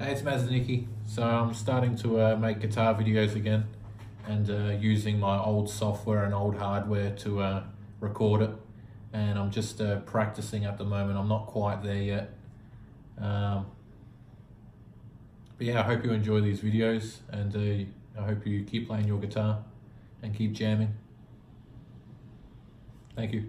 Hey, it's Maziernicki. So I'm starting to uh, make guitar videos again and uh, using my old software and old hardware to uh, record it. And I'm just uh, practicing at the moment. I'm not quite there yet. Um, but yeah, I hope you enjoy these videos and uh, I hope you keep playing your guitar and keep jamming. Thank you.